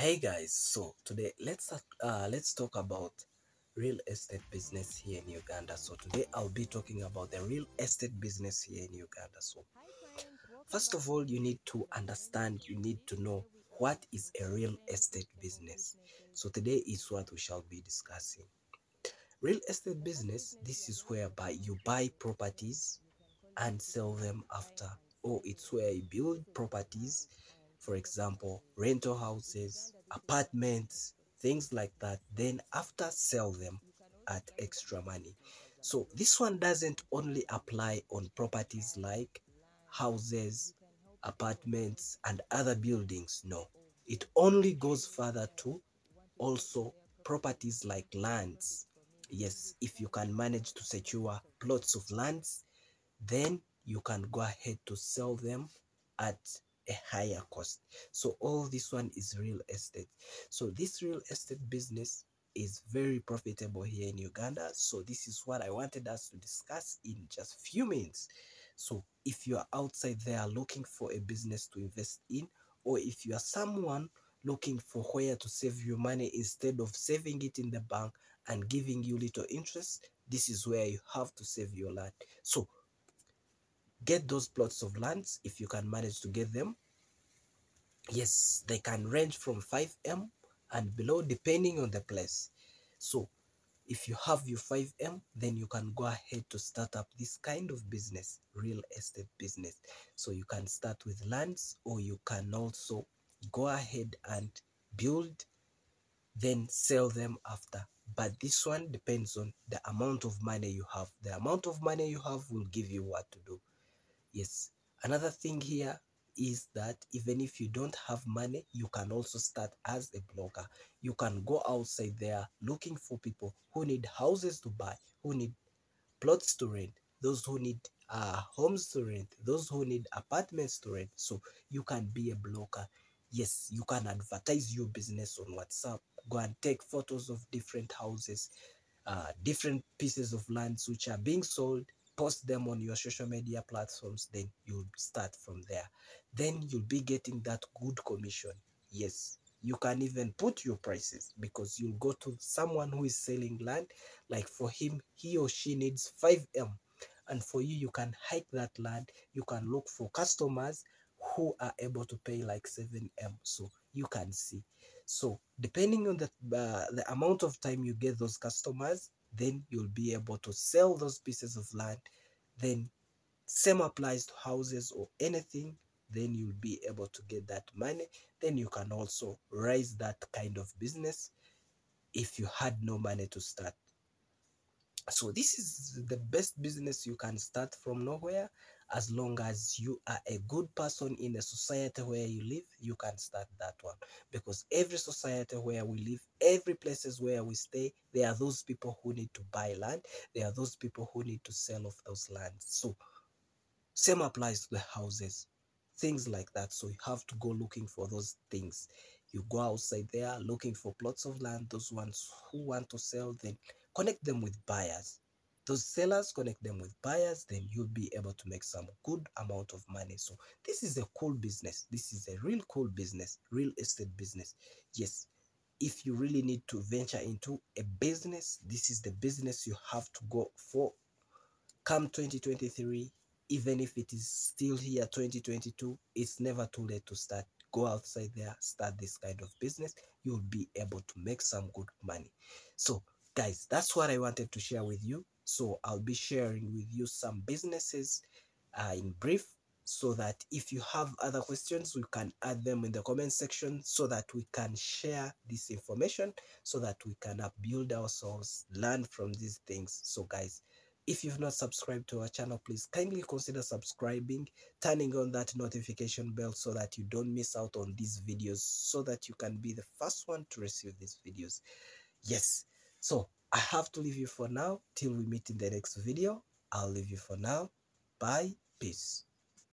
Hey guys, so today let's uh, let's talk about real estate business here in Uganda. So today I'll be talking about the real estate business here in Uganda. So first of all, you need to understand, you need to know what is a real estate business. So today is what we shall be discussing. Real estate business, this is whereby you buy properties and sell them after, or it's where you build properties for example, rental houses, apartments, things like that. Then after sell them at extra money. So this one doesn't only apply on properties like houses, apartments, and other buildings. No, it only goes further to also properties like lands. Yes, if you can manage to secure plots of lands, then you can go ahead to sell them at a higher cost. So all this one is real estate. So this real estate business is very profitable here in Uganda. So this is what I wanted us to discuss in just few minutes. So if you are outside there looking for a business to invest in, or if you are someone looking for where to save your money instead of saving it in the bank and giving you little interest, this is where you have to save your land. So get those plots of lands if you can manage to get them yes they can range from 5m and below depending on the place. So if you have your 5m then you can go ahead to start up this kind of business real estate business. So you can start with lands or you can also go ahead and build then sell them after. But this one depends on the amount of money you have. The amount of money you have will give you what to do. Yes. Another thing here is that even if you don't have money you can also start as a broker. You can go outside there looking for people who need houses to buy who need plots to rent those who need uh, homes to rent those who need apartments to rent. So you can be a broker. Yes you can advertise your business on whatsapp. Go and take photos of different houses uh, different pieces of lands which are being sold post them on your social media platforms then you'll start from there. Then you'll be getting that good commission. Yes you can even put your prices because you'll go to someone who is selling land like for him he or she needs 5m and for you you can hike that land. You can look for customers who are able to pay like 7m so you can see. So depending on the uh, the amount of time you get those customers then you'll be able to sell those pieces of land then same applies to houses or anything then you'll be able to get that money. Then you can also raise that kind of business if you had no money to start so this is the best business you can start from nowhere. As long as you are a good person in the society where you live you can start that one. Because every society where we live every places where we stay there are those people who need to buy land. There are those people who need to sell off those lands. So same applies to the houses. Things like that. So you have to go looking for those things. You go outside there looking for plots of land those ones who want to sell then connect them with buyers. Those sellers connect them with buyers then you'll be able to make some good amount of money. So this is a cool business. This is a real cool business real estate business. Yes if you really need to venture into a business this is the business you have to go for. Come 2023 even if it is still here 2022 it's never too late to start. Go outside there start this kind of business. You'll be able to make some good money. So guys that's what i wanted to share with you. So i'll be sharing with you some businesses uh, in brief so that if you have other questions we can add them in the comment section so that we can share this information so that we can upbuild ourselves learn from these things. So guys if you've not subscribed to our channel please kindly consider subscribing turning on that notification bell so that you don't miss out on these videos so that you can be the first one to receive these videos. Yes so i have to leave you for now. Till we meet in the next video i'll leave you for now. Bye. Peace